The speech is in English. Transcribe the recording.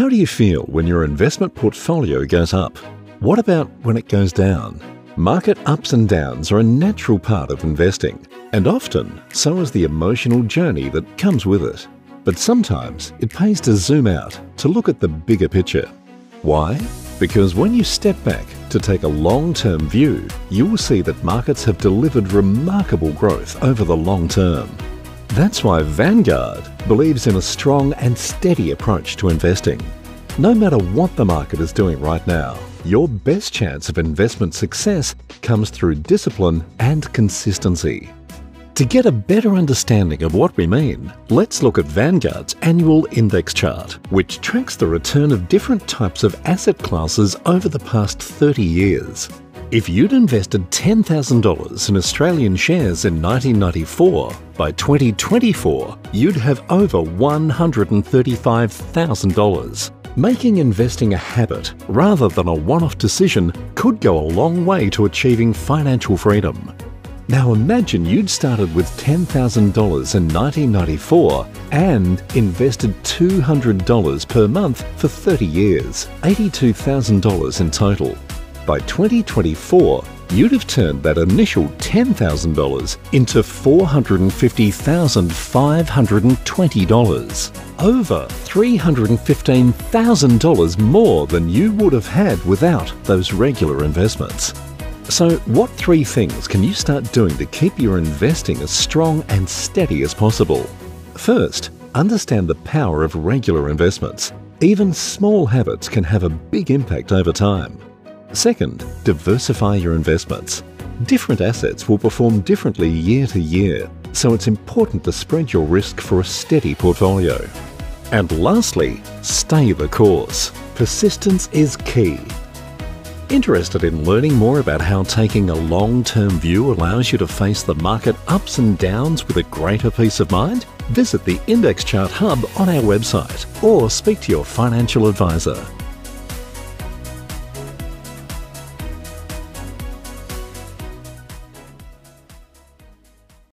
How do you feel when your investment portfolio goes up? What about when it goes down? Market ups and downs are a natural part of investing, and often so is the emotional journey that comes with it. But sometimes it pays to zoom out to look at the bigger picture. Why? Because when you step back to take a long term view, you will see that markets have delivered remarkable growth over the long term. That's why Vanguard believes in a strong and steady approach to investing. No matter what the market is doing right now, your best chance of investment success comes through discipline and consistency. To get a better understanding of what we mean, let's look at Vanguard's annual index chart, which tracks the return of different types of asset classes over the past 30 years. If you'd invested $10,000 in Australian shares in 1994, by 2024 you'd have over $135,000. Making investing a habit rather than a one off decision could go a long way to achieving financial freedom. Now imagine you'd started with $10,000 in 1994 and invested $200 per month for 30 years, $82,000 in total. By 2024, you'd have turned that initial $10,000 into $450,520, over $315,000 more than you would have had without those regular investments. So, what three things can you start doing to keep your investing as strong and steady as possible? First, understand the power of regular investments. Even small habits can have a big impact over time. Second, diversify your investments. Different assets will perform differently year to year, so it's important to spread your risk for a steady portfolio. And lastly, stay the course. Persistence is key. Interested in learning more about how taking a long term view allows you to face the market ups and downs with a greater peace of mind? Visit the Index Chart Hub on our website or speak to your financial advisor.